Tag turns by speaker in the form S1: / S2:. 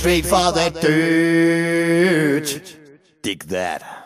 S1: straight for the dirt. Dig that.